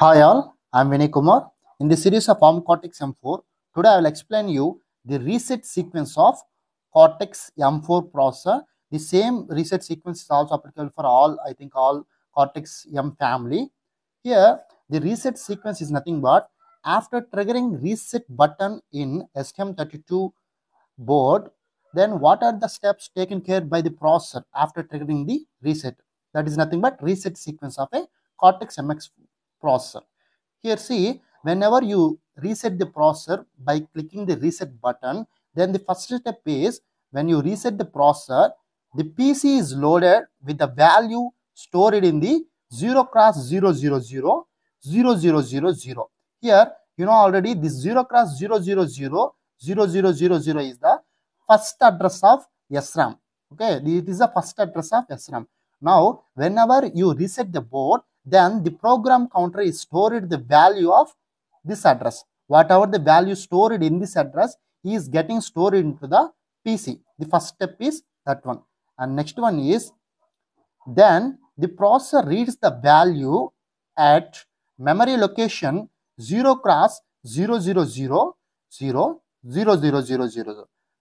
Hi all, I am Vinay Kumar. In this series of ARM Cortex M4, today I will explain you the reset sequence of Cortex M4 processor. The same reset sequence is also applicable for all, I think all Cortex M family. Here, the reset sequence is nothing but after triggering reset button in STM32 board, then what are the steps taken care by the processor after triggering the reset? That is nothing but reset sequence of a Cortex MX processor. Here see, whenever you reset the processor by clicking the reset button, then the first step is when you reset the processor, the PC is loaded with the value stored in the 0 cross 000 0000. Here, you know already this 0 cross 000 0000 is the first address of SRAM. Okay, it is the first address of SRAM. Now, whenever you reset the board, then the program counter is stored the value of this address. Whatever the value stored in this address is getting stored into the PC. The first step is that one. And next one is then the processor reads the value at memory location 0 cross 000 0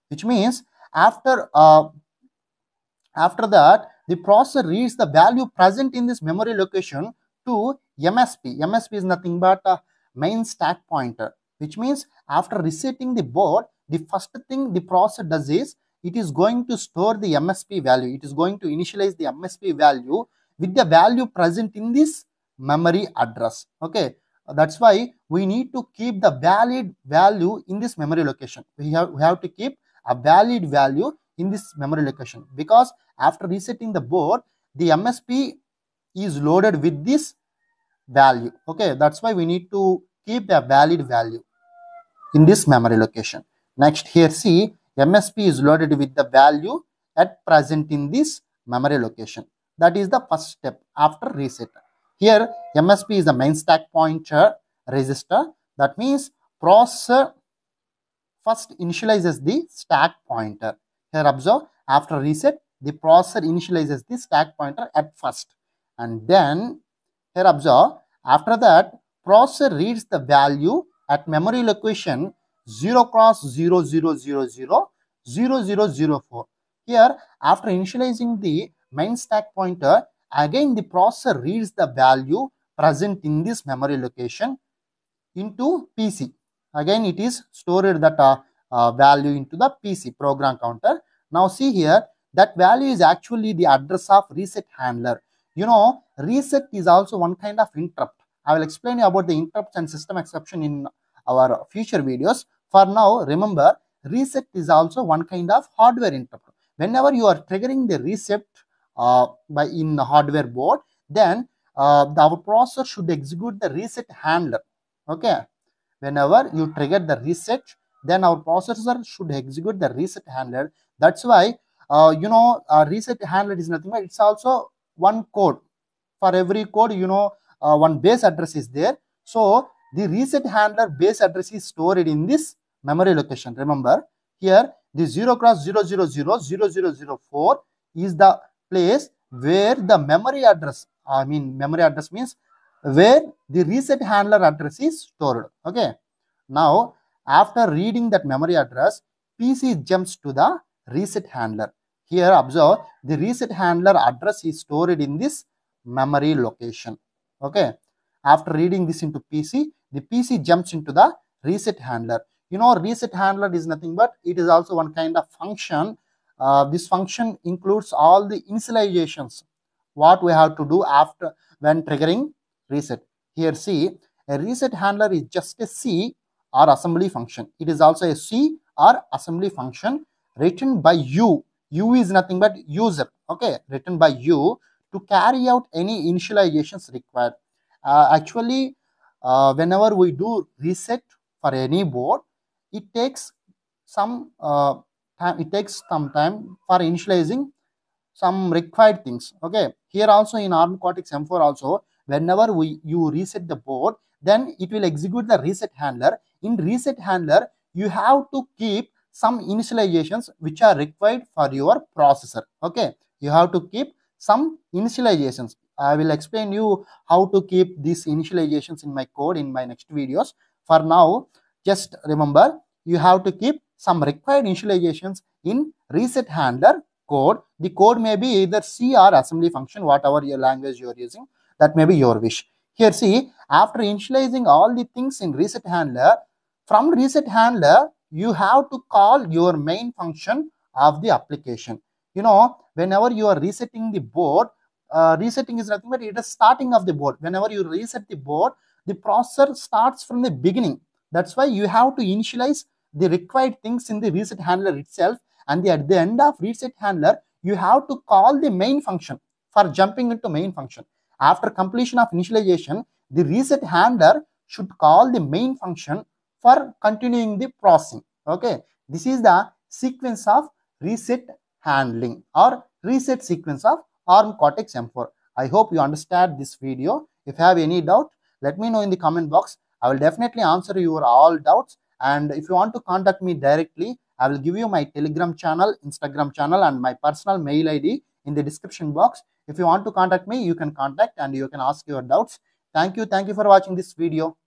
which means after uh, after that the processor reads the value present in this memory location to MSP. MSP is nothing but a main stack pointer, which means after resetting the board, the first thing the processor does is it is going to store the MSP value. It is going to initialize the MSP value with the value present in this memory address. Okay, that's why we need to keep the valid value in this memory location. We have, we have to keep a valid value in this memory location because after resetting the board, the MSP is loaded with this value. Okay, that's why we need to keep a valid value in this memory location. Next here see MSP is loaded with the value at present in this memory location. That is the first step after reset. Here MSP is the main stack pointer register. That means processor first initializes the stack pointer. Here observe after reset the processor initializes the stack pointer at first and then here observe after that processor reads the value at memory location 0 cross 0 0 0 0 0 0 0 4 here after initializing the main stack pointer again the processor reads the value present in this memory location into pc again it is stored that uh, uh, value into the pc program counter. Now see here that value is actually the address of reset handler you know reset is also one kind of interrupt. I will explain you about the interrupts and system exception in our future videos. For now remember reset is also one kind of hardware interrupt. Whenever you are triggering the reset uh, by in the hardware board then uh, the, our processor should execute the reset handler. Okay? Whenever you trigger the reset then our processor should execute the reset handler. That's why uh, you know reset handler is nothing but it's also one code. For every code you know uh, one base address is there. So the reset handler base address is stored in this memory location. Remember here the 0 cross 0 0 0 0 0 0 4 is the place where the memory address i mean memory address means where the reset handler address is stored. Okay. Now after reading that memory address pc jumps to the reset handler here observe the reset handler address is stored in this memory location. Okay. After reading this into pc the pc jumps into the reset handler. You know reset handler is nothing but it is also one kind of function. Uh, this function includes all the initializations. What we have to do after when triggering reset. Here see a reset handler is just a c or assembly function. It is also a c or assembly function written by you u is nothing but user okay? Written by you to carry out any initializations required. Uh, actually uh, whenever we do reset for any board it takes some uh, time it takes some time for initializing some required things okay? Here also in arm cortex m4 also whenever we you reset the board then it will execute the reset handler. In reset handler you have to keep some initializations which are required for your processor okay you have to keep some initializations I will explain you how to keep these initializations in my code in my next videos. For now, just remember you have to keep some required initializations in reset handler code. The code may be either C or assembly function, whatever your language you are using. That may be your wish. Here see, after initializing all the things in reset handler, from reset handler, you have to call your main function of the application. You know, whenever you are resetting the board, uh, resetting is nothing but it is starting of the board. Whenever you reset the board, the processor starts from the beginning. That's why you have to initialize the required things in the reset handler itself. And the, at the end of reset handler, you have to call the main function for jumping into main function. After completion of initialization, the reset handler should call the main function for continuing the processing. Okay, this is the sequence of reset handling or reset sequence of ARM Cortex M4. I hope you understand this video. If you have any doubt, let me know in the comment box. I will definitely answer your all doubts. And if you want to contact me directly, I will give you my Telegram channel, Instagram channel, and my personal mail ID in the description box. If you want to contact me, you can contact and you can ask your doubts. Thank you. Thank you for watching this video.